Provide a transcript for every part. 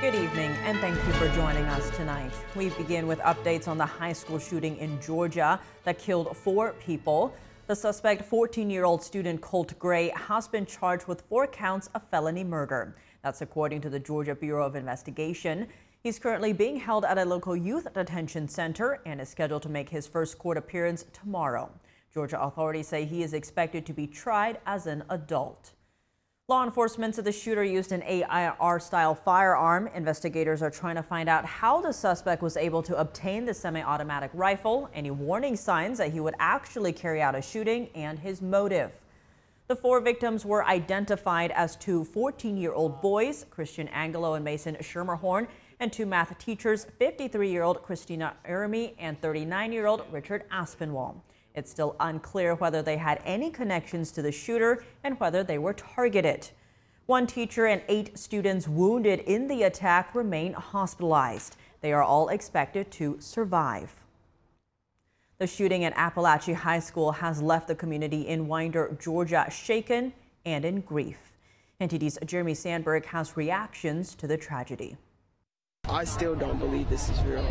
Good evening and thank you for joining us tonight. We begin with updates on the high school shooting in Georgia that killed four people. The suspect, 14 year old student Colt Gray, has been charged with four counts of felony murder. That's according to the Georgia Bureau of Investigation. He's currently being held at a local youth detention center and is scheduled to make his first court appearance tomorrow. Georgia authorities say he is expected to be tried as an adult. Law enforcement said the shooter used an AR-style firearm. Investigators are trying to find out how the suspect was able to obtain the semi-automatic rifle, any warning signs that he would actually carry out a shooting, and his motive. The four victims were identified as two 14-year-old boys, Christian Angulo and Mason Schermerhorn, and two math teachers, 53-year-old Cristina Irimie and 39-year-old Richard Aspinwall. It's still unclear whether they had any connections to the shooter and whether they were targeted. One teacher and eight students wounded in the attack remain hospitalized. They are all expected to survive. The shooting at Apalachee High School has left the community in Winder, Georgia shaken and in grief. NTD's Jeremy Sandberg has reactions to the tragedy. I still don't believe this is real.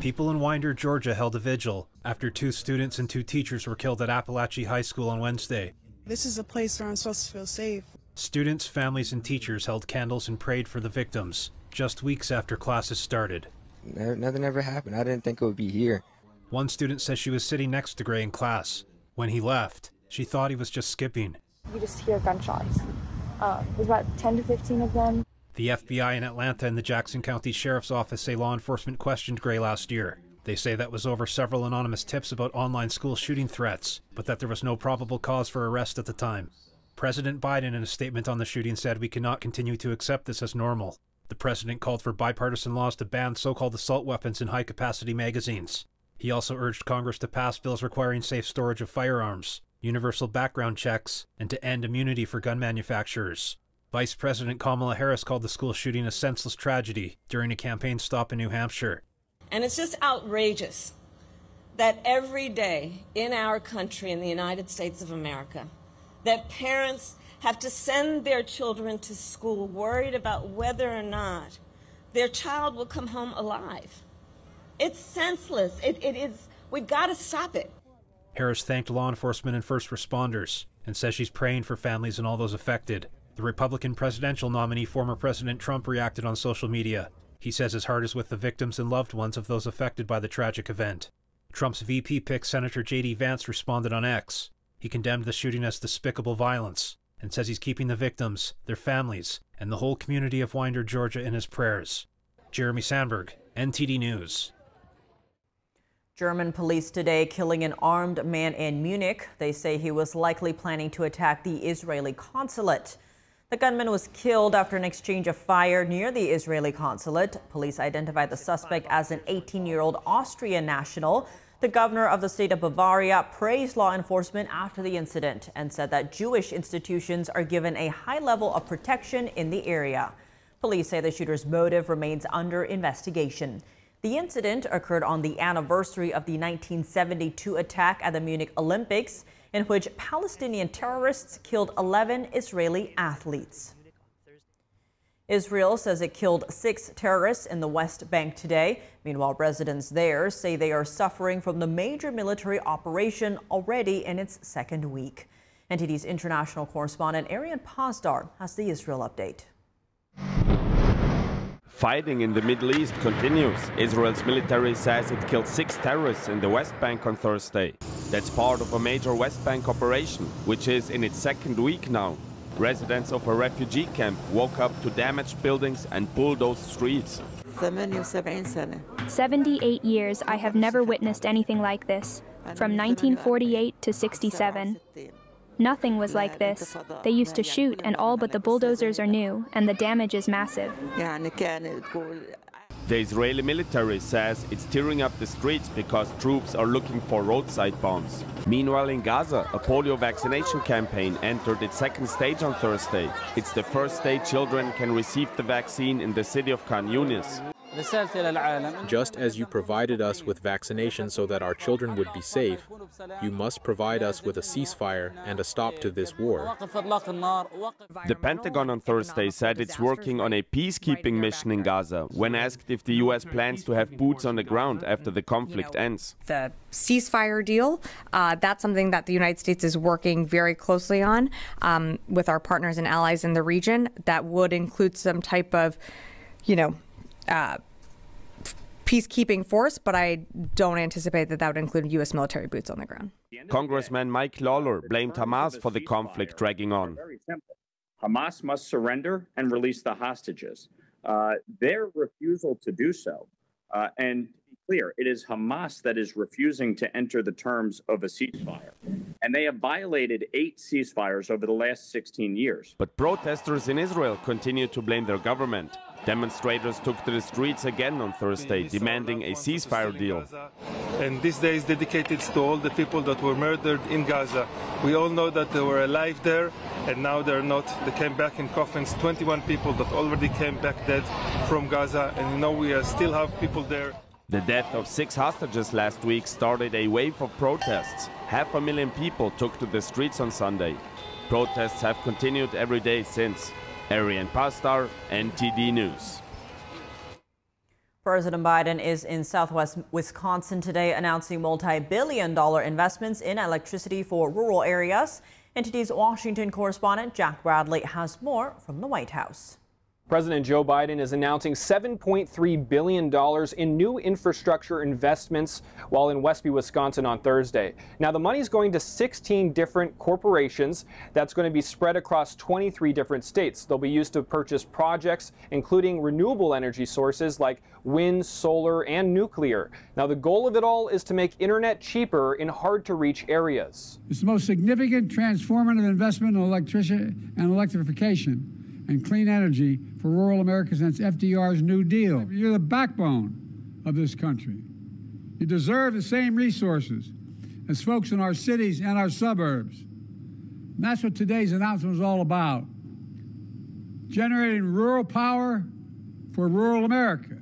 People in Winder, Georgia held a vigil after two students and two teachers were killed at Apalachee High School on Wednesday. This is a place where I'm supposed to feel safe. Students, families, and teachers held candles and prayed for the victims just weeks after classes started. Nothing ever happened. I didn't think it would be here. One student says she was sitting next to Gray in class. When he left, she thought he was just skipping. You just hear gunshots. Um, there's about 10 to 15 of them. The FBI in Atlanta and the Jackson County Sheriff's Office say law enforcement questioned Gray last year. They say that was over several anonymous tips about online school shooting threats, but that there was no probable cause for arrest at the time. President Biden, in a statement on the shooting, said we cannot continue to accept this as normal. The president called for bipartisan laws to ban so called assault weapons in high capacity magazines. He also urged Congress to pass bills requiring safe storage of firearms, universal background checks, and to end immunity for gun manufacturers. Vice President Kamala Harris called the school shooting a senseless tragedy during a campaign stop in New Hampshire. And it's just outrageous that every day in our country, in the United States of America, that parents have to send their children to school worried about whether or not their child will come home alive. It's senseless. It, it is, we've got to stop it. Harris thanked law enforcement and first responders and says she's praying for families and all those affected. The Republican presidential nominee, former President Trump, reacted on social media. He says his heart is with the victims and loved ones of those affected by the tragic event. Trump's VP pick, Senator J.D. Vance, responded on X. He condemned the shooting as despicable violence and says he's keeping the victims, their families, and the whole community of Winder, Georgia in his prayers. Jeremy Sandberg, NTD News. German police today killing an armed man in Munich. They say he was likely planning to attack the Israeli consulate. The gunman was killed after an exchange of fire near the Israeli consulate. Police identified the suspect as an 18-year-old Austrian national. The governor of the state of Bavaria praised law enforcement after the incident and said that Jewish institutions are given a high level of protection in the area. Police say the shooter's motive remains under investigation. The incident occurred on the anniversary of the 1972 attack at the Munich Olympics in which Palestinian terrorists killed 11 Israeli athletes. Israel says it killed six terrorists in the West Bank today. Meanwhile, residents there say they are suffering from the major military operation already in its second week. NTD's international correspondent Arian Pazdar has the Israel update. Fighting in the Middle East continues. Israel's military says it killed six terrorists in the West Bank on Thursday. That's part of a major West Bank operation, which is in its second week now. Residents of a refugee camp woke up to damaged buildings and bulldozed streets. 78 years, I have never witnessed anything like this. From 1948 to 67. Nothing was like this. They used to shoot, and all but the bulldozers are new, and the damage is massive. The Israeli military says it's tearing up the streets because troops are looking for roadside bombs. Meanwhile, in Gaza, a polio vaccination campaign entered its second stage on Thursday. It's the first day children can receive the vaccine in the city of Khan Yunis. Just as you provided us with vaccination so that our children would be safe, you must provide us with a ceasefire and a stop to this war. The Pentagon on Thursday said it's working on a peacekeeping mission in Gaza when asked if the U.S. plans to have boots on the ground after the conflict ends. The ceasefire deal, uh, that's something that the United States is working very closely on um, with our partners and allies in the region. That would include some type of, you know, uh, peacekeeping force, but I don't anticipate that that would include U.S. military boots on the ground. Congressman Mike Lawler blamed Hamas for the conflict dragging on. Very simple. Hamas must surrender and release the hostages. Uh, their refusal to do so, uh, and clear, it is Hamas that is refusing to enter the terms of a ceasefire. And they have violated eight ceasefires over the last 16 years. But protesters in Israel continue to blame their government. Demonstrators took to the streets again on Thursday, demanding a ceasefire deal. And this day is dedicated to all the people that were murdered in Gaza. We all know that they were alive there, and now they're not. They came back in coffins. 21 people that already came back dead from Gaza, and you know we still have people there. The death of six hostages last week started a wave of protests. Half a million people took to the streets on Sunday. Protests have continued every day since. Arian Pazdar, NTD News. President Biden is in southwest Wisconsin today announcing multi billion dollar investments in electricity for rural areas. NTD's Washington correspondent Jack Bradley has more from the White House. President Joe Biden is announcing $7.3 billion in new infrastructure investments while in Westby, Wisconsin on Thursday. Now, the money is going to 16 different corporations that's going to be spread across 23 different states. They'll be used to purchase projects, including renewable energy sources like wind, solar, and nuclear. Now, the goal of it all is to make internet cheaper in hard to reach areas. It's the most significant transformative investment in electricity and electrification and clean energy for rural America since FDR's New Deal. You're the backbone of this country. You deserve the same resources as folks in our cities and our suburbs. And that's what today's announcement is all about generating rural power for rural America.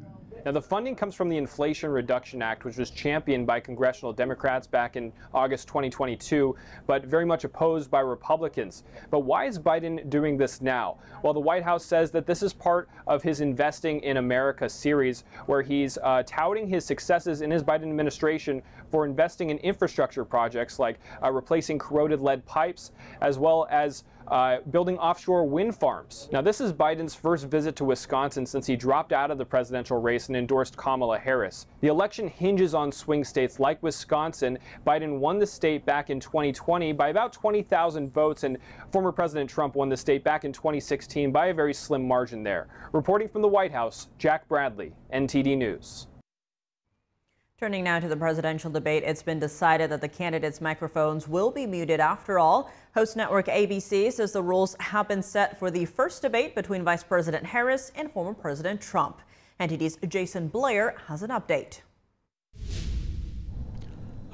Now, the funding comes from the Inflation Reduction Act, which was championed by congressional Democrats back in August 2022, but very much opposed by Republicans. But why is Biden doing this now? Well, the White House says that this is part of his Investing in America series, where he's uh, touting his successes in his Biden administration for investing in infrastructure projects like uh, replacing corroded lead pipes, as well as uh, building offshore wind farms. Now, this is Biden's first visit to Wisconsin since he dropped out of the presidential race and endorsed Kamala Harris. The election hinges on swing states like Wisconsin. Biden won the state back in 2020 by about 20,000 votes, and former President Trump won the state back in 2016 by a very slim margin there. Reporting from the White House, Jack Bradley, NTD News. Turning now to the presidential debate, it's been decided that the candidates' microphones will be muted after all. Host network ABC says the rules have been set for the first debate between Vice President Harris and former President Trump. NTD's Jason Blair has an update.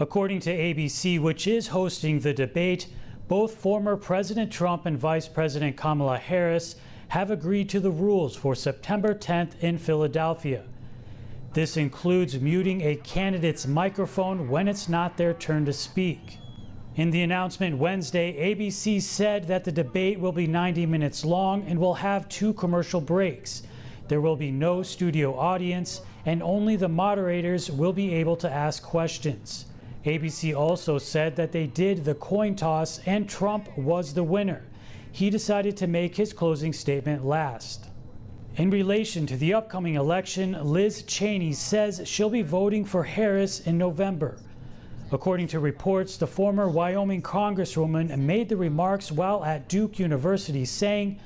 According to ABC, which is hosting the debate, both former President Trump and Vice President Kamala Harris have agreed to the rules for September 10th in Philadelphia. This includes muting a candidate's microphone when it's not their turn to speak. In the announcement Wednesday, ABC said that the debate will be 90 minutes long and will have two commercial breaks. There will be no studio audience, and only the moderators will be able to ask questions. ABC also said that they did the coin toss and Trump was the winner. He decided to make his closing statement last. In relation to the upcoming election, Liz Cheney says she'll be voting for Harris in November. According to reports, the former Wyoming congresswoman made the remarks while at Duke University, saying,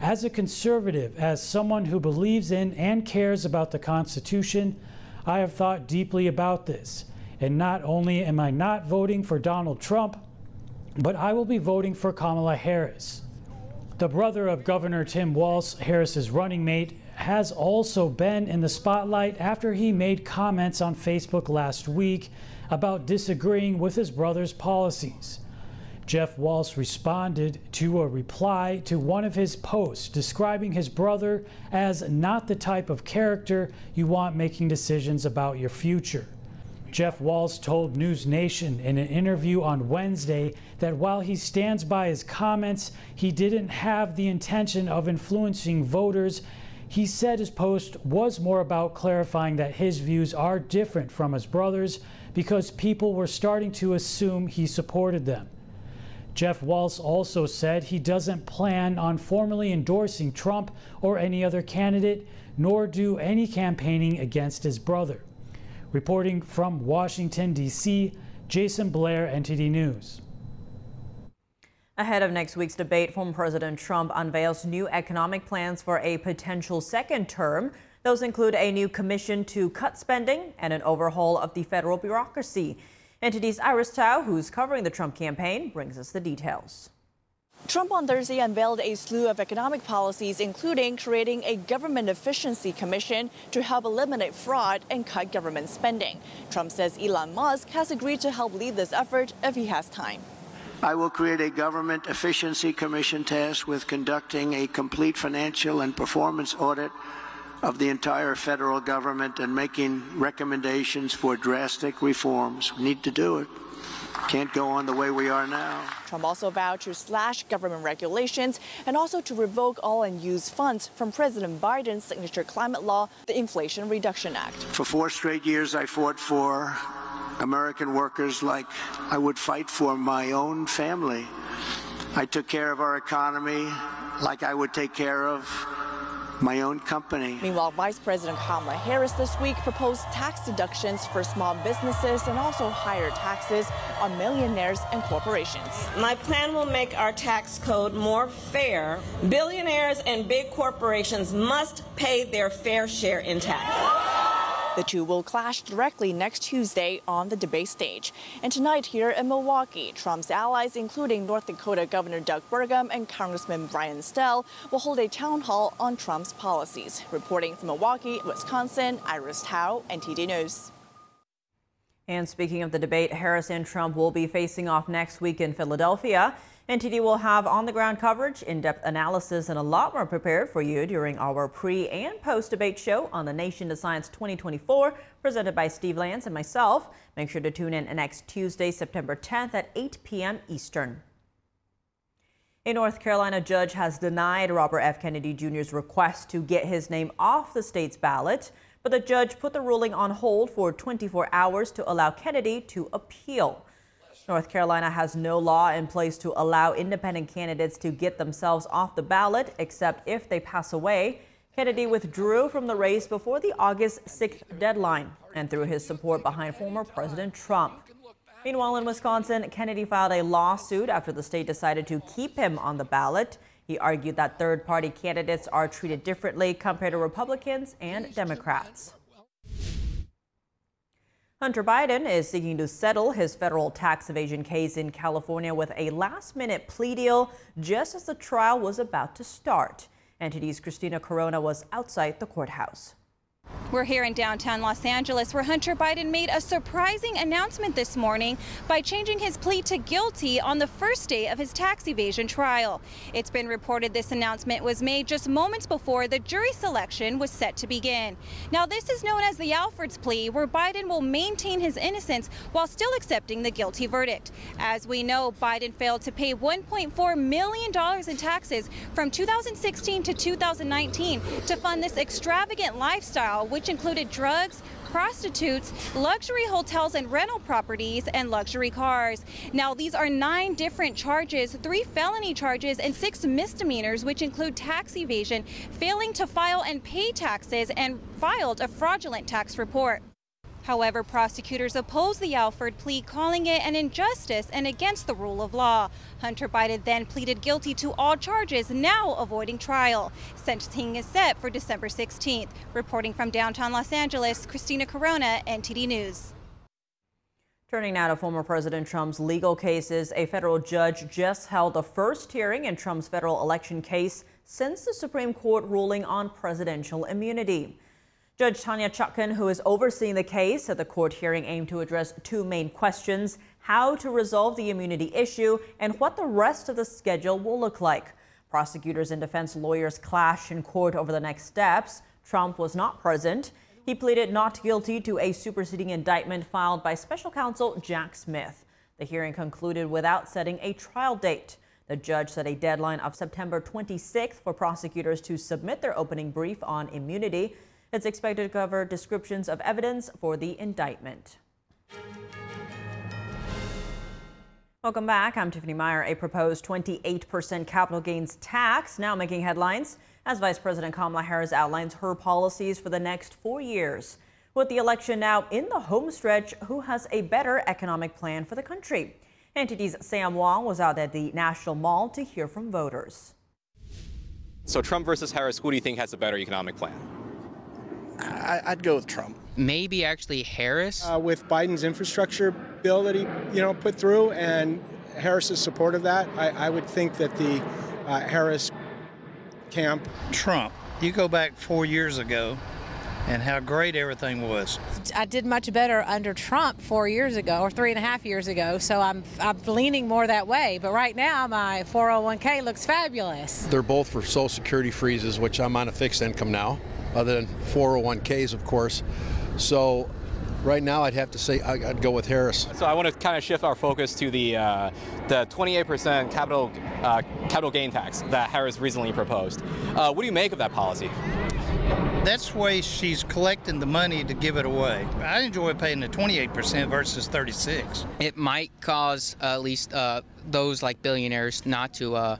As a conservative, as someone who believes in and cares about the Constitution, I have thought deeply about this. And not only am I not voting for Donald Trump, but I will be voting for Kamala Harris. The brother of Governor Tim Walz, Harris's running mate, has also been in the spotlight after he made comments on Facebook last week about disagreeing with his brother's policies. Jeff Walz responded to a reply to one of his posts describing his brother as not the type of character you want making decisions about your future. Jeff Walz told News Nation in an interview on Wednesday that while he stands by his comments, he didn't have the intention of influencing voters. He said his post was more about clarifying that his views are different from his brother's because people were starting to assume he supported them. Jeff Walz also said he doesn't plan on formally endorsing Trump or any other candidate, nor do any campaigning against his brother. Reporting from Washington, D.C., Jason Blair, NTD News. Ahead of next week's debate, former President Trump unveils new economic plans for a potential second term. Those include a new commission to cut spending and an overhaul of the federal bureaucracy. NTD's Iris Tao, who's covering the Trump campaign, brings us the details. Trump on Thursday unveiled a slew of economic policies, including creating a government efficiency commission to help eliminate fraud and cut government spending. Trump says Elon Musk has agreed to help lead this effort if he has time. I will create a government efficiency commission tasked with conducting a complete financial and performance audit of the entire federal government and making recommendations for drastic reforms. We need to do it. Can't go on the way we are now. Trump also vowed to slash government regulations and also to revoke all unused funds from President Biden's signature climate law, the Inflation Reduction Act. For four straight years, I fought for American workers like I would fight for my own family. I took care of our economy like I would take care of my own company. Meanwhile, Vice President Kamala Harris this week proposed tax deductions for small businesses and also higher taxes on millionaires and corporations. My plan will make our tax code more fair. Billionaires and big corporations must pay their fair share in taxes. The two will clash directly next Tuesday on the debate stage. And tonight here in Milwaukee, Trump's allies, including North Dakota Governor Doug Burgum and Congressman Bryan Steil, will hold a town hall on Trump's policies. Reporting from Milwaukee, Wisconsin, Iris Tao, NTD News. And speaking of the debate, Harris and Trump will be facing off next week in Philadelphia. NTD will have on the ground coverage, in depth analysis, and a lot more prepared for you during our pre and post debate show on the Nation Decides 2024, presented by Steve Lance and myself. Make sure to tune in next Tuesday, September 10th at 8 p.m. Eastern. A North Carolina judge has denied Robert F. Kennedy Jr.'s request to get his name off the state's ballot, but the judge put the ruling on hold for 24 hours to allow Kennedy to appeal. North Carolina has no law in place to allow independent candidates to get themselves off the ballot, except if they pass away. Kennedy withdrew from the race before the August 6th deadline and threw his support behind former President Trump. Meanwhile, in Wisconsin, Kennedy filed a lawsuit after the state decided to keep him on the ballot. He argued that third party candidates are treated differently compared to Republicans and Democrats. Hunter Biden is seeking to settle his federal tax evasion case in California with a last minute plea deal just as the trial was about to start. NTD's Christina Corona was outside the courthouse. We're here in downtown Los Angeles where Hunter Biden made a surprising announcement this morning by changing his plea to guilty on the first day of his tax evasion trial. It's been reported this announcement was made just moments before the jury selection was set to begin. Now this is known as the Alford's plea where Biden will maintain his innocence while still accepting the guilty verdict. As we know, Biden failed to pay $1.4 million in taxes from 2016 to 2019 to fund this extravagant lifestyle which included drugs, prostitutes, luxury hotels and rental properties, and luxury cars. Now, these are nine different charges, three felony charges, and six misdemeanors, which include tax evasion, failing to file and pay taxes, and filed a fraudulent tax report. However, prosecutors oppose the Alford plea, calling it an injustice and against the rule of law. Hunter Biden then pleaded guilty to all charges, now avoiding trial. Sentencing is set for December 16th. Reporting from downtown Los Angeles, Christina Corona, NTD News. Turning now to former President Trump's legal cases, a federal judge just held the first hearing in Trump's federal election case since the Supreme Court ruling on presidential immunity. Judge Tanya Chutkan, who is overseeing the case at the court hearing, aimed to address two main questions how to resolve the immunity issue and what the rest of the schedule will look like. Prosecutors and defense lawyers clashed in court over the next steps. Trump was not present. He pleaded not guilty to a superseding indictment filed by special counsel Jack Smith. The hearing concluded without setting a trial date. The judge set a deadline of September 26th for prosecutors to submit their opening brief on immunity. It's expected to cover descriptions of evidence for the indictment. Welcome back. I'm Tiffany Meyer. A proposed 28% capital gains tax now making headlines as Vice President Kamala Harris outlines her policies for the next four years. With the election now in the home stretch, who has a better economic plan for the country? NTD's Sam Wong was out at the National Mall to hear from voters. So Trump versus Harris, who do you think has a better economic plan? I, would go with Trump. Maybe actually Harris. Uh, with Biden's infrastructure bill that he, you know, put through, and Harris's support of that, I, I would think that the uh, Harris camp. Trump. You go back four years ago, and how great everything was. I did much better under Trump four years ago or three and a half years ago, so I'm, I'm leaning more that way. But right now, my 401k looks fabulous. They're both for Social Security freezes, which I'm on a fixed income now other than 401ks, of course. So right now, I'd have to say I'd go with Harris. So I want to kind of shift our focus to the uh, the 28% capital uh, capital gain tax that Harris recently proposed. Uh, what do you make of that policy? That's the way she's collecting the money to give it away. I enjoy paying the 28% versus 36. It might cause uh, at least uh, those like billionaires not to uh,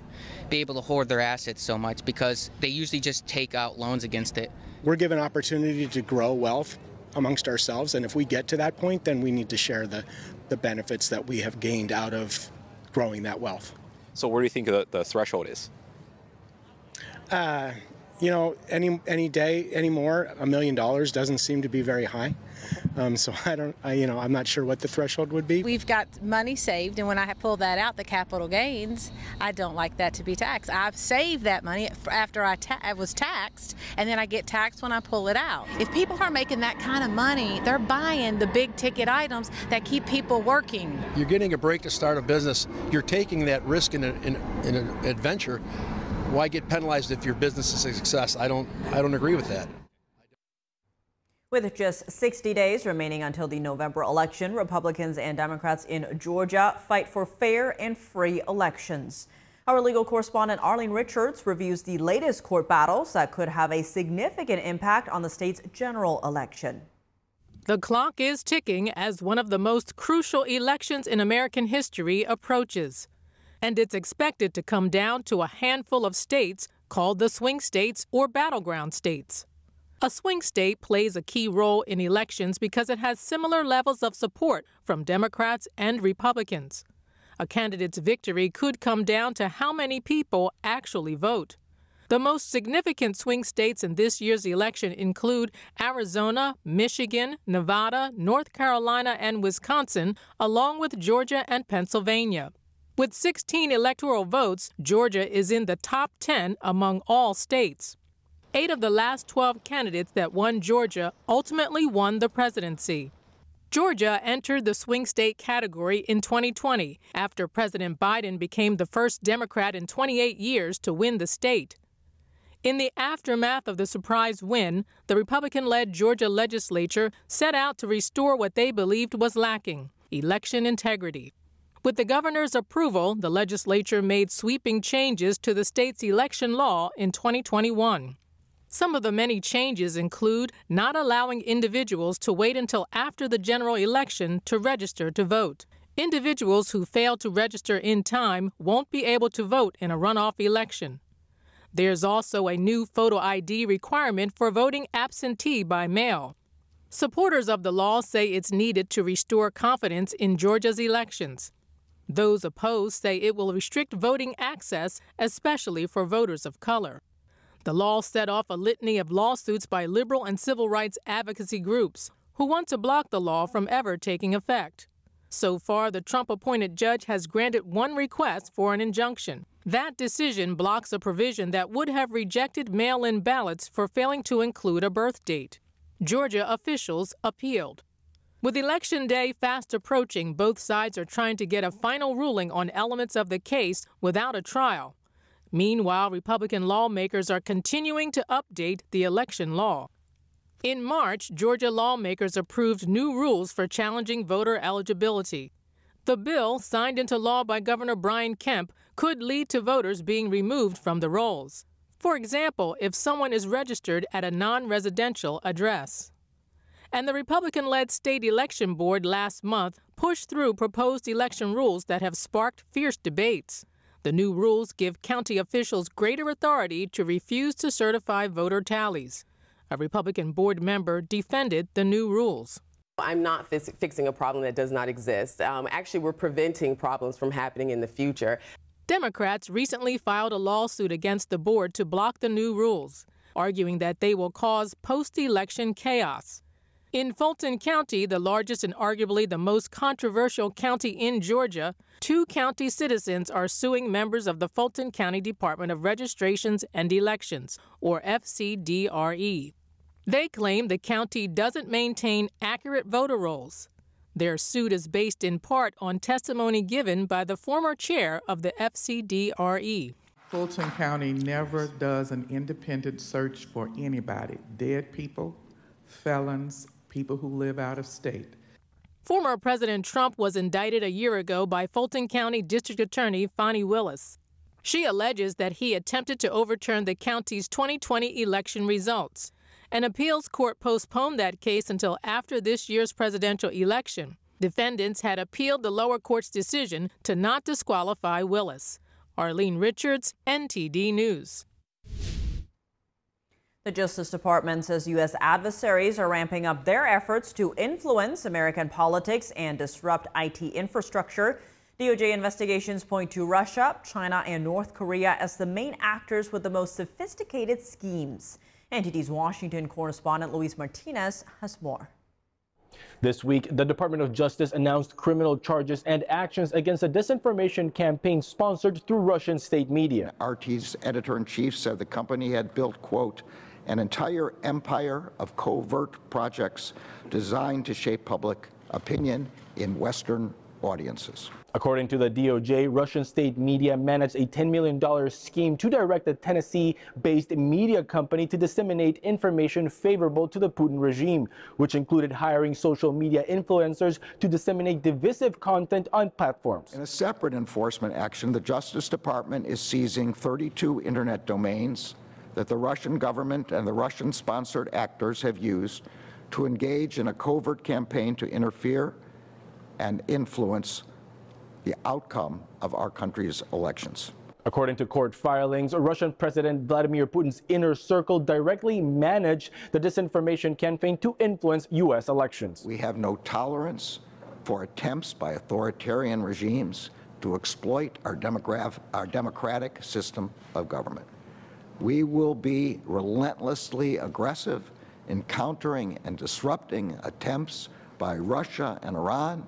be able to hoard their assets so much because they usually just take out loans against it we're given opportunity to grow wealth amongst ourselves. And if we get to that point, then we need to share the, the benefits that we have gained out of growing that wealth. So, where do you think the, the threshold is? Uh, you know, any any day anymore, a million dollars doesn't seem to be very high. Um, so I don't, I, you know, I'm not sure what the threshold would be. We've got money saved, and when I pull that out, the capital gains, I don't like that to be taxed. I've saved that money after I, ta- I was taxed, and then I get taxed when I pull it out. If people are making that kind of money, they're buying the big ticket items that keep people working. You're getting a break to start a business. You're taking that risk in, a, in, in an adventure why get penalized if your business is a success? I don't I don't agree with that. With just 60 days remaining until the November election, Republicans and Democrats in Georgia fight for fair and free elections. Our legal correspondent Arlene Richards reviews the latest court battles that could have a significant impact on the state's general election. The clock is ticking as one of the most crucial elections in American history approaches and it's expected to come down to a handful of states called the swing states or battleground states. A swing state plays a key role in elections because it has similar levels of support from Democrats and Republicans. A candidate's victory could come down to how many people actually vote. The most significant swing states in this year's election include Arizona, Michigan, Nevada, North Carolina, and Wisconsin, along with Georgia and Pennsylvania. With 16 electoral votes, Georgia is in the top 10 among all states. Eight of the last 12 candidates that won Georgia ultimately won the presidency. Georgia entered the swing state category in 2020 after President Biden became the first Democrat in 28 years to win the state. In the aftermath of the surprise win, the Republican led Georgia legislature set out to restore what they believed was lacking election integrity. With the governor's approval, the legislature made sweeping changes to the state's election law in 2021. Some of the many changes include not allowing individuals to wait until after the general election to register to vote. Individuals who fail to register in time won't be able to vote in a runoff election. There's also a new photo ID requirement for voting absentee by mail. Supporters of the law say it's needed to restore confidence in Georgia's elections. Those opposed say it will restrict voting access, especially for voters of color. The law set off a litany of lawsuits by liberal and civil rights advocacy groups who want to block the law from ever taking effect. So far, the Trump appointed judge has granted one request for an injunction. That decision blocks a provision that would have rejected mail in ballots for failing to include a birth date. Georgia officials appealed. With Election Day fast approaching, both sides are trying to get a final ruling on elements of the case without a trial. Meanwhile, Republican lawmakers are continuing to update the election law. In March, Georgia lawmakers approved new rules for challenging voter eligibility. The bill, signed into law by Governor Brian Kemp, could lead to voters being removed from the rolls. For example, if someone is registered at a non residential address. And the Republican led state election board last month pushed through proposed election rules that have sparked fierce debates. The new rules give county officials greater authority to refuse to certify voter tallies. A Republican board member defended the new rules. I'm not fixing a problem that does not exist. Um, actually, we're preventing problems from happening in the future. Democrats recently filed a lawsuit against the board to block the new rules, arguing that they will cause post election chaos. In Fulton County, the largest and arguably the most controversial county in Georgia, two county citizens are suing members of the Fulton County Department of Registrations and Elections, or FCDRE. They claim the county doesn't maintain accurate voter rolls. Their suit is based in part on testimony given by the former chair of the FCDRE. Fulton County never does an independent search for anybody dead people, felons, people who live out of state. Former President Trump was indicted a year ago by Fulton County District Attorney Fani Willis. She alleges that he attempted to overturn the county's 2020 election results. An appeals court postponed that case until after this year's presidential election. Defendants had appealed the lower court's decision to not disqualify Willis. Arlene Richards, NTD News. The Justice Department says U.S. adversaries are ramping up their efforts to influence American politics and disrupt IT infrastructure. DOJ investigations point to Russia, China, and North Korea as the main actors with the most sophisticated schemes. NTD's Washington correspondent Luis Martinez has more. This week, the Department of Justice announced criminal charges and actions against a disinformation campaign sponsored through Russian state media. RT's editor-in-chief said the company had built, quote, an entire empire of covert projects designed to shape public opinion in Western audiences. According to the DOJ, Russian state media managed a $10 million scheme to direct a Tennessee-based media company to disseminate information favorable to the Putin regime, which included hiring social media influencers to disseminate divisive content on platforms. In a separate enforcement action, the Justice Department is seizing 32 internet domains that the Russian government and the Russian-sponsored actors have used to engage in a covert campaign to interfere and influence the outcome of our country's elections. According to court filings, Russian President Vladimir Putin's inner circle directly managed the disinformation campaign to influence U.S. elections. We have no tolerance for attempts by authoritarian regimes to exploit our, our democratic system of government. We will be relentlessly aggressive in countering and disrupting attempts by Russia and Iran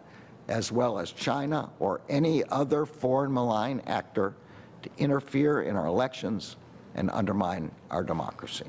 as well as China or any other foreign malign actor to interfere in our elections and undermine our democracy.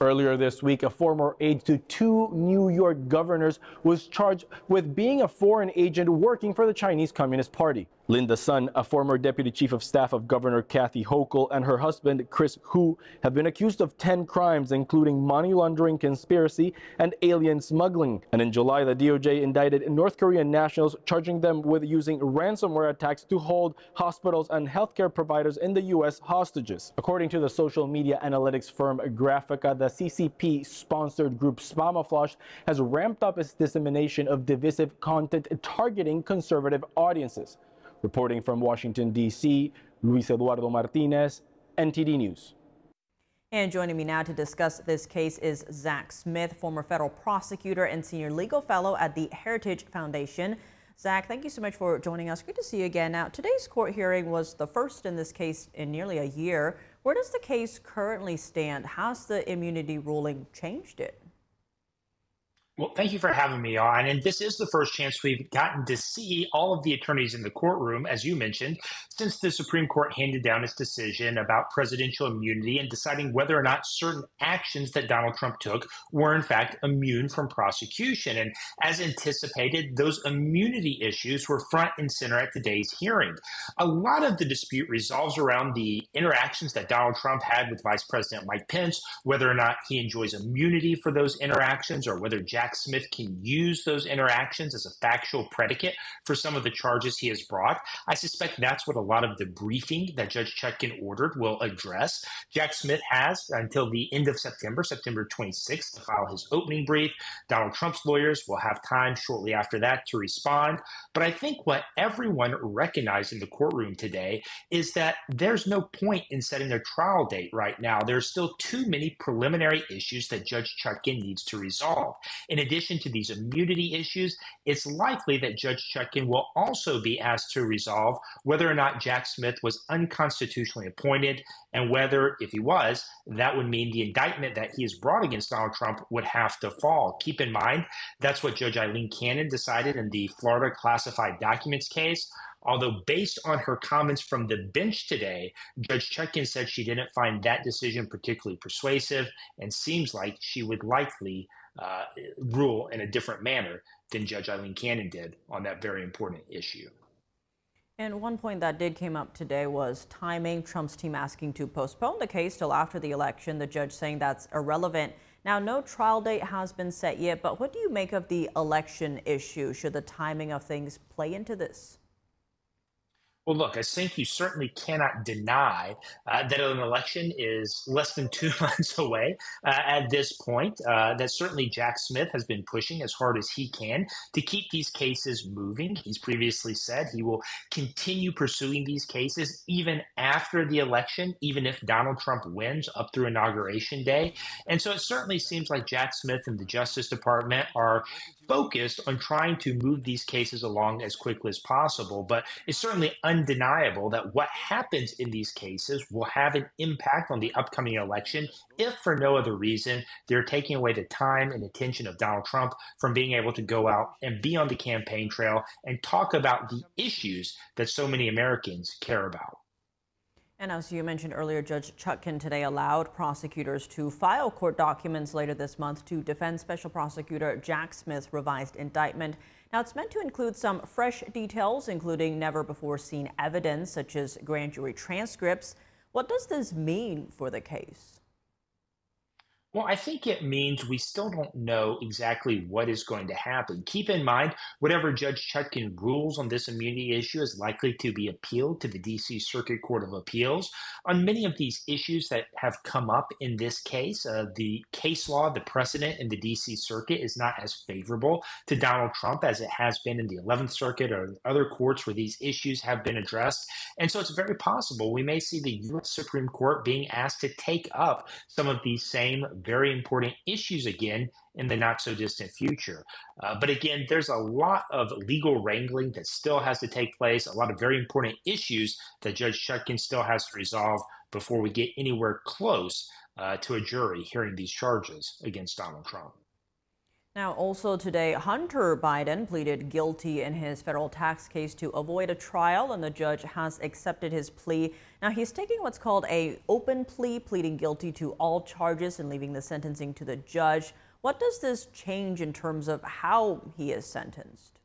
Earlier this week, a former aide to two New York governors was charged with being a foreign agent working for the Chinese Communist Party. Linda Sun, a former deputy chief of staff of Governor Kathy Hochul, and her husband, Chris Hu, have been accused of 10 crimes, including money laundering conspiracy and alien smuggling. And in July, the DOJ indicted North Korean nationals, charging them with using ransomware attacks to hold hospitals and healthcare providers in the U.S. hostages. According to the social media analytics firm Graphika, the CCP-sponsored group Spamouflage has ramped up its dissemination of divisive content targeting conservative audiences. Reporting from Washington, D.C., Luis Eduardo Martinez, NTD News. And joining me now to discuss this case is Zach Smith, former federal prosecutor and senior legal fellow at the Heritage Foundation. Zach, thank you so much for joining us. Good to see you again. Now, today's court hearing was the first in this case in nearly a year. Where does the case currently stand? How's the immunity ruling changed it? Well, thank you for having me on. And this is the first chance we've gotten to see all of the attorneys in the courtroom, as you mentioned, since the Supreme Court handed down its decision about presidential immunity and deciding whether or not certain actions that Donald Trump took were, in fact, immune from prosecution. And as anticipated, those immunity issues were front and center at today's hearing. A lot of the dispute resolves around the interactions that Donald Trump had with Vice President Mike Pence, whether or not he enjoys immunity for those interactions or whether Jack Smith can use those interactions as a factual predicate for some of the charges he has brought. I suspect that's what a lot of the briefing that Judge Chutkan ordered will address. Jack Smith has until the end of September, September 26th, to file his opening brief. Donald Trump's lawyers will have time shortly after that to respond. But I think what everyone recognized in the courtroom today is that there's no point in setting a trial date right now. There's still too many preliminary issues that Judge Chutkan needs to resolve. In addition to these immunity issues, it's likely that Judge Chutkan will also be asked to resolve whether or not Jack Smith was unconstitutionally appointed and whether, if he was, that would mean the indictment that he has brought against Donald Trump would have to fall. Keep in mind, that's what Judge Aileen Cannon decided in the Florida classified documents case. Although, based on her comments from the bench today, Judge Chutkan said she didn't find that decision particularly persuasive and seems like she would likely uh, rule in a different manner than Judge Aileen Cannon did on that very important issue. And one point that did came up today was timing. Trump's team asking to postpone the case till after the election. The judge saying that's irrelevant. Now, no trial date has been set yet, but what do you make of the election issue? Should the timing of things play into this? Well, look, I think you certainly cannot deny uh, that an election is less than two months away uh, at this point. Uh, that certainly Jack Smith has been pushing as hard as he can to keep these cases moving. He's previously said he will continue pursuing these cases even after the election, even if Donald Trump wins up through Inauguration Day. And so it certainly seems like Jack Smith and the Justice Department are focused on trying to move these cases along as quickly as possible. But it's certainly undeniable that what happens in these cases will have an impact on the upcoming election, if for no other reason they're taking away the time and attention of Donald Trump from being able to go out and be on the campaign trail and talk about the issues that so many Americans care about. And as you mentioned earlier, Judge Chutkan today allowed prosecutors to file court documents later this month to defend Special Prosecutor Jack Smith's revised indictment. Now, it's meant to include some fresh details, including never before seen evidence, such as grand jury transcripts. What does this mean for the case? Well, I think it means we still don't know exactly what is going to happen. Keep in mind, whatever Judge Chutkan rules on this immunity issue is likely to be appealed to the D.C. Circuit Court of Appeals. On many of these issues that have come up in this case, uh, the case law, the precedent in the D.C. Circuit is not as favorable to Donald Trump as it has been in the 11th Circuit or other courts where these issues have been addressed. And so it's very possible we may see the U.S. Supreme Court being asked to take up some of these same very important issues again in the not so distant future. Uh, but again, there's a lot of legal wrangling that still has to take place, a lot of very important issues that Judge Chutkan still has to resolve before we get anywhere close uh, to a jury hearing these charges against Donald Trump. Now, also today, Hunter Biden pleaded guilty in his federal tax case to avoid a trial, and the judge has accepted his plea. Now, he's taking what's called a open plea, pleading guilty to all charges and leaving the sentencing to the judge. What does this change in terms of how he is sentenced?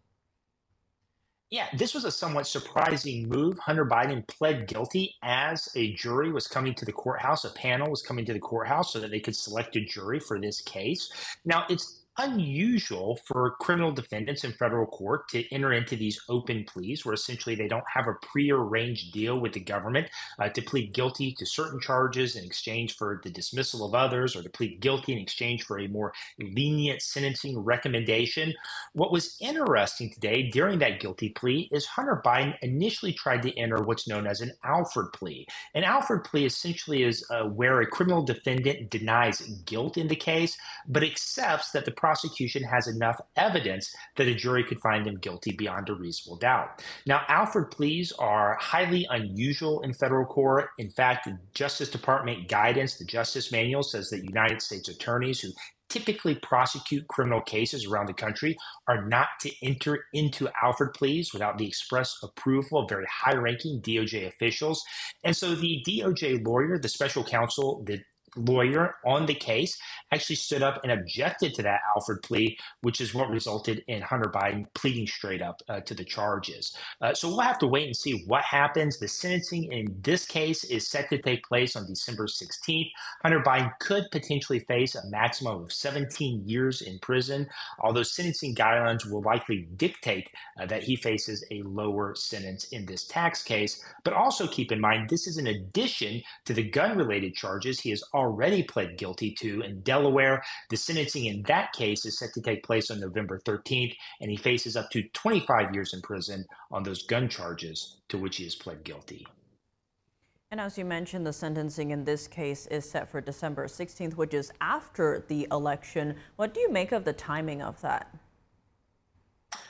Yeah, this was a somewhat surprising move. Hunter Biden pled guilty as a jury was coming to the courthouse. A panel was coming to the courthouse so that they could select a jury for this case. Now, it's unusual for criminal defendants in federal court to enter into these open pleas where essentially they don't have a prearranged deal with the government uh, to plead guilty to certain charges in exchange for the dismissal of others or to plead guilty in exchange for a more lenient sentencing recommendation. What was interesting today during that guilty plea is Hunter Biden initially tried to enter what's known as an Alford plea. An Alford plea essentially is uh, where a criminal defendant denies guilt in the case but accepts that the prosecution has enough evidence that a jury could find him guilty beyond a reasonable doubt. Now, Alford pleas are highly unusual in federal court. In fact, the Justice Department guidance, the Justice Manual, says that United States attorneys who typically prosecute criminal cases around the country are not to enter into Alford pleas without the express approval of very high ranking DOJ officials. And so the DOJ lawyer, the special counsel, the lawyer on the case actually stood up and objected to that Alford plea, which is what resulted in Hunter Biden pleading straight up uh, to the charges. Uh, so we'll have to wait and see what happens. The sentencing in this case is set to take place on December 16th. Hunter Biden could potentially face a maximum of 17 years in prison, although sentencing guidelines will likely dictate uh, that he faces a lower sentence in this tax case. But also keep in mind, this is in addition to the gun related charges he has already pled guilty to in Delaware. The sentencing in that case is set to take place on November 13th, and he faces up to 25 years in prison on those gun charges to which he has pled guilty. And as you mentioned, the sentencing in this case is set for December 16th, which is after the election. What do you make of the timing of that?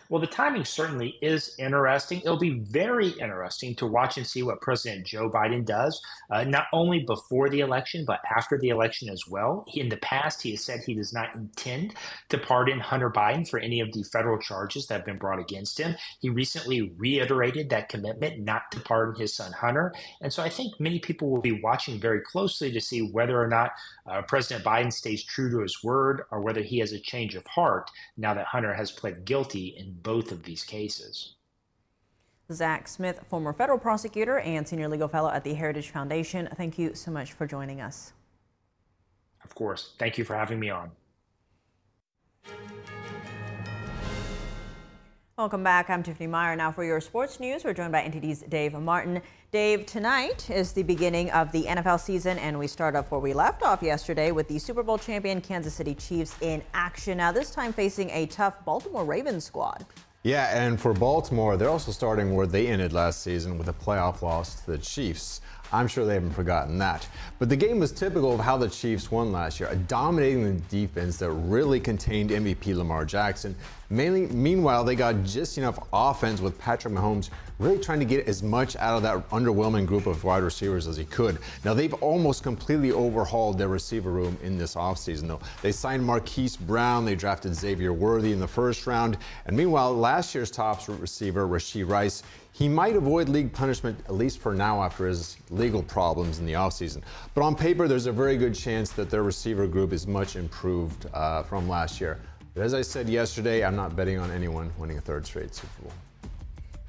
Well, the timing certainly is interesting. It'll be very interesting to watch and see what President Joe Biden does, uh, not only before the election, but after the election as well. He, in the past, he has said he does not intend to pardon Hunter Biden for any of the federal charges that have been brought against him. He recently reiterated that commitment not to pardon his son Hunter. And so I think many people will be watching very closely to see whether or not uh, President Biden stays true to his word or whether he has a change of heart now that Hunter has pled guilty in both of these cases. Zach Smith, former federal prosecutor and senior legal fellow at the Heritage Foundation, thank you so much for joining us. Of course. Thank you for having me on. Welcome back. I'm Tiffany Meyer. Now for your sports news, we're joined by NTD's Dave Martin. Dave, tonight is the beginning of the NFL season, and we start off where we left off yesterday with the Super Bowl champion Kansas City Chiefs in action. Now, this time facing a tough Baltimore Ravens squad. Yeah, and for Baltimore, they're also starting where they ended last season with a playoff loss to the Chiefs. I'm sure they haven't forgotten that. But the game was typical of how the Chiefs won last year, a dominating defense that really contained MVP Lamar Jackson. Mainly, meanwhile, they got just enough offense with Patrick Mahomes really trying to get as much out of that underwhelming group of wide receivers as he could. Now, they've almost completely overhauled their receiver room in this offseason, though. They signed Marquise Brown, they drafted Xavier Worthy in the first round, and meanwhile, last year's top receiver, Rashee Rice, he might avoid league punishment, at least for now, after his legal problems in the offseason. But on paper, there's a very good chance that their receiver group is much improved uh, from last year. But as I said yesterday, I'm not betting on anyone winning a third straight Super Bowl.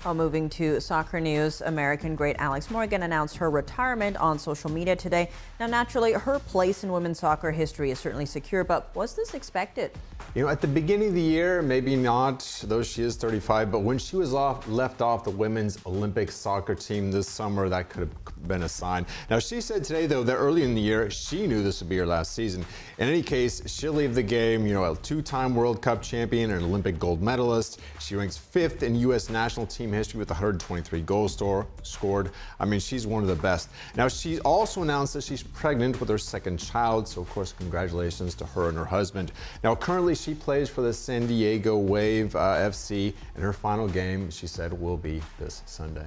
While moving to soccer news, American great Alex Morgan announced her retirement on social media today. Now, naturally, her place in women's soccer history is certainly secure, but was this expected? You know, at the beginning of the year, maybe not, though she is 35, but when she was off, left off the women's Olympic soccer team this summer, that could have been a sign. Now, she said today, though, that early in the year, she knew this would be her last season. In any case, she'll leave the game, you know, a two-time World Cup champion and Olympic gold medalist. She ranks fifth in U.S. national team history with 123 goals store, scored. I mean, she's one of the best. Now, she also announced that she's pregnant with her second child, so of course, congratulations to her and her husband. Now, currently, she plays for the San Diego Wave uh, FC, and her final game, she said, will be this Sunday.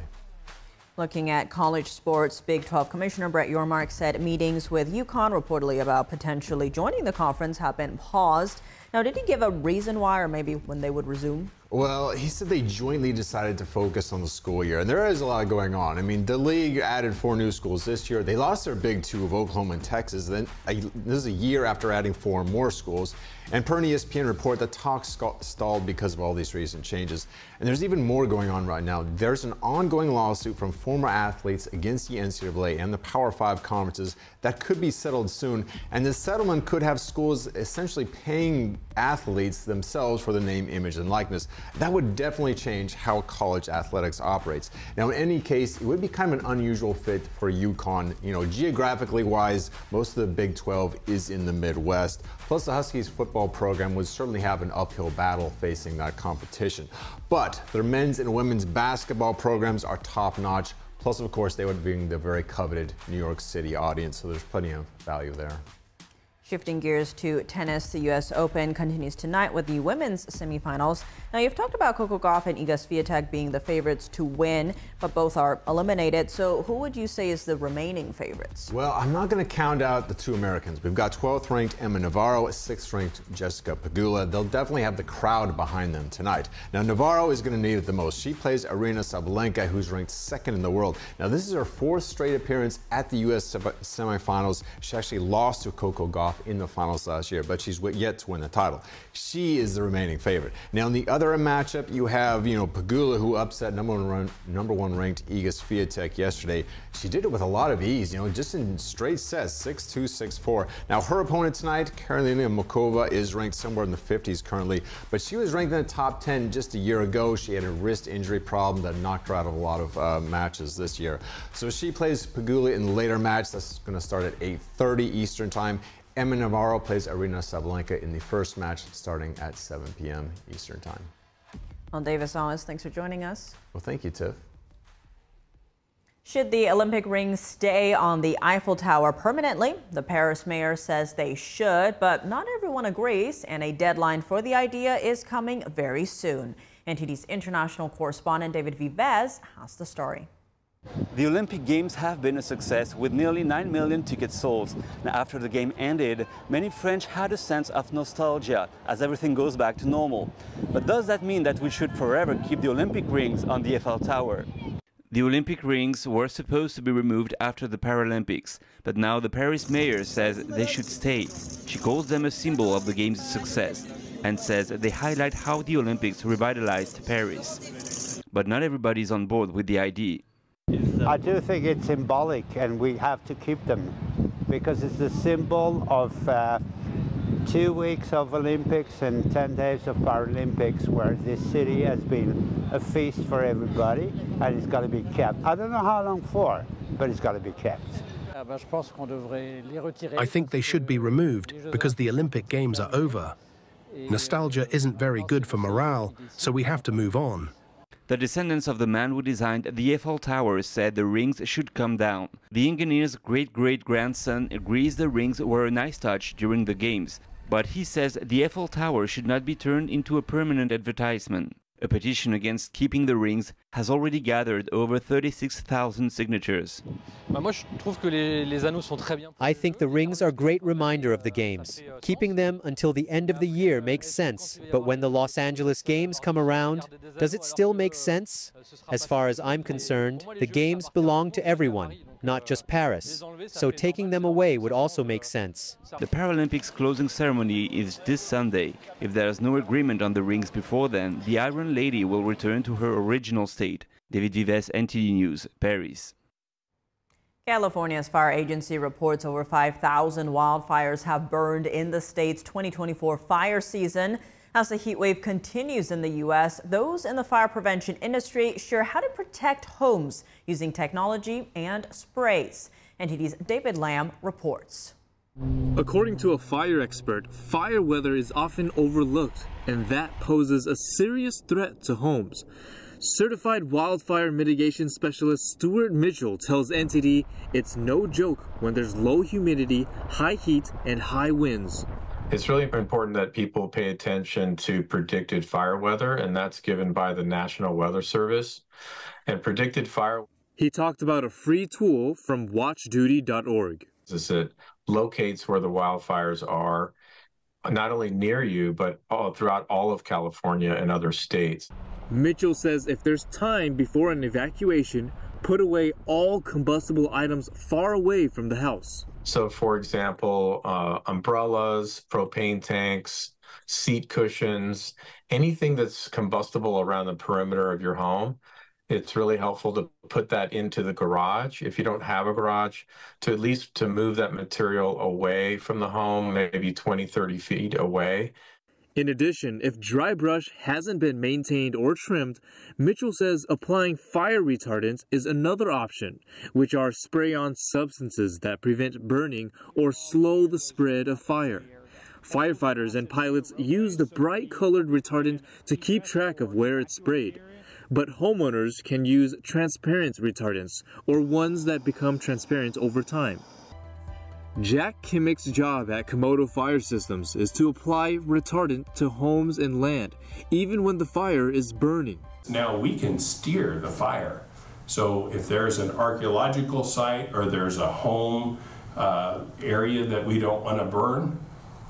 Looking at college sports, Big 12 Commissioner Brett Yormark said meetings with UConn reportedly about potentially joining the conference have been paused. Now, did he give a reason why or maybe when they would resume? Well, he said they jointly decided to focus on the school year, and there is a lot going on. I mean, the league added four new schools this year. They lost their big two of Oklahoma and Texas. Then this is a year after adding four more schools. And per an ESPN report, the talks stalled because of all these recent changes. And there's even more going on right now. There's an ongoing lawsuit from former athletes against the NCAA and the Power Five conferences that could be settled soon. And this settlement could have schools essentially paying athletes themselves for the name, image, and likeness. That would definitely change how college athletics operates. Now, in any case, it would be kind of an unusual fit for UConn. You know, geographically wise, most of the Big 12 is in the Midwest. Plus, the Huskies football program would certainly have an uphill battle facing that competition. But their men's and women's basketball programs are top notch. Plus, of course, they would bring the very coveted New York City audience, so there's plenty of value there. Shifting gears to tennis, the U.S. Open continues tonight with the women's semifinals. Now, you've talked about Coco Gauff and Iga Swiatek being the favorites to win, but both are eliminated. So, who would you say is the remaining favorites? Well, I'm not going to count out the two Americans. We've got 12th ranked Emma Navarro, 6th ranked Jessica Pegula. They'll definitely have the crowd behind them tonight. Now, Navarro is going to need it the most. She plays Aryna Sabalenka, who's ranked second in the world. Now, this is her fourth straight appearance at the U.S. semifinals. She actually lost to Coco Gauff in the finals last year, but she's yet to win the title. She is the remaining favorite. Now, in the other matchup, you have, you know, Pegula, who upset number one, run, number one ranked Iga Swiatek yesterday. She did it with a lot of ease, you know, just in straight sets, 6-2, 6-4. Now, her opponent tonight, Karolina Muchova, is ranked somewhere in the 50s currently, but she was ranked in the top 10 just a year ago. She had a wrist injury problem that knocked her out of a lot of uh, matches this year. So she plays Pegula in the later match. That's going to start at 8.30 Eastern Time. Emma Navarro plays Aryna Sabalenka in the first match starting at 7 p.m. Eastern Time. Well, Davis Owens, thanks for joining us. Well, thank you, Tiff. Should the Olympic rings stay on the Eiffel Tower permanently? The Paris mayor says they should, but not everyone agrees, and a deadline for the idea is coming very soon. NTD's international correspondent David Vives has the story. The Olympic Games have been a success with nearly 9 million tickets sold. Now, after the game ended, many French had a sense of nostalgia as everything goes back to normal. But does that mean that we should forever keep the Olympic rings on the Eiffel Tower? The Olympic rings were supposed to be removed after the Paralympics, but now the Paris mayor says they should stay. She calls them a symbol of the game's success and says they highlight how the Olympics revitalized Paris. But not everybody is on board with the idea. I do think it's symbolic and we have to keep them because it's a symbol of uh, two weeks of Olympics and 10 days of Paralympics where this city has been a feast for everybody and it's got to be kept. I don't know how long for, but it's got to be kept. I think they should be removed because the Olympic Games are over. Nostalgia isn't very good for morale, so we have to move on. The descendants of the man who designed the Eiffel Tower said the rings should come down. The engineer's great-great-grandson agrees the rings were a nice touch during the games, but he says the Eiffel Tower should not be turned into a permanent advertisement. A petition against keeping the rings has already gathered over 36,000 signatures. I think the rings are a great reminder of the Games. Keeping them until the end of the year makes sense, but when the Los Angeles Games come around, does it still make sense? As far as I'm concerned, the Games belong to everyone, not just Paris. So taking them away would also make sense. The Paralympics closing ceremony is this Sunday. If there is no agreement on the rings before then, the Iron Lady will return to her original state. David Vives, NTD News, Paris. California's fire agency reports over 5,000 wildfires have burned in the state's 2024 fire season. As the heat wave continues in the U.S., those in the fire prevention industry share how to protect homes using technology and sprays. NTD's David Lamb reports. According to a fire expert, fire weather is often overlooked, and that poses a serious threat to homes. Certified wildfire mitigation specialist Stuart Mitchell tells NTD it's no joke when there's low humidity, high heat, and high winds. It's really important that people pay attention to predicted fire weather, and that's given by the National Weather Service. And predicted fire. He talked about a free tool from watchduty.org. Is it locates where the wildfires are, not only near you, but all, throughout all of California and other states. Mitchell says if there's time before an evacuation, put away all combustible items far away from the house. So, for example, uh, umbrellas, propane tanks, seat cushions, anything that's combustible around the perimeter of your home. It's really helpful to put that into the garage. If you don't have a garage, to at least to move that material away from the home, maybe 20, 30 feet away. In addition, if dry brush hasn't been maintained or trimmed, Mitchell says applying fire retardants is another option, which are spray on substances that prevent burning or slow the spread of fire. Firefighters and pilots use the bright colored retardant to keep track of where it's sprayed. But homeowners can use transparent retardants or ones that become transparent over time. Jack Kimmick's job at Komodo Fire Systems is to apply retardant to homes and land, even when the fire is burning. Now we can steer the fire. So if there's an archaeological site or there's a home uh, area that we don't want to burn,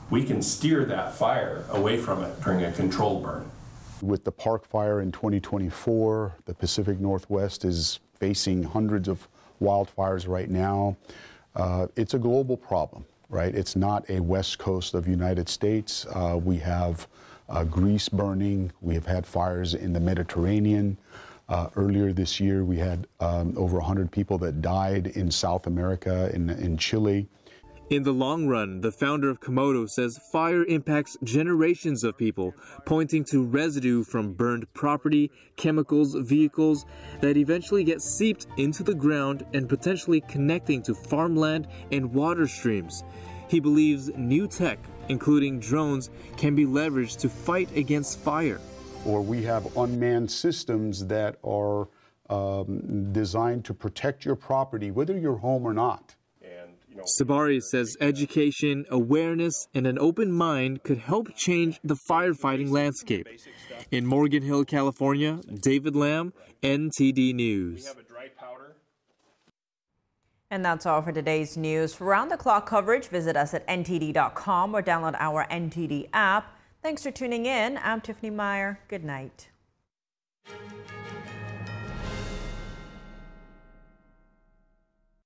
we can steer that fire away from it during a controlled burn. With the park fire in 2024, the Pacific Northwest is facing hundreds of wildfires right now. Uh, it's a global problem, right? It's not a west coast of United States. Uh, we have uh, Greece burning. We have had fires in the Mediterranean. Uh, earlier this year, we had um, over 100 people that died in South America, in, in Chile. In the long run, the founder of Komodo says fire impacts generations of people, pointing to residue from burned property, chemicals, vehicles that eventually get seeped into the ground and potentially connecting to farmland and water streams. He believes new tech, including drones, can be leveraged to fight against fire. Or we have unmanned systems that are um, designed to protect your property, whether you're home or not. Sabari says education, awareness, and an open mind could help change the firefighting landscape. In Morgan Hill, California, David Lamb, NTD News. And that's all for today's news. For round the clock coverage, visit us at ntd.com or download our NTD app. Thanks for tuning in. I'm Tiffany Meyer. Good night.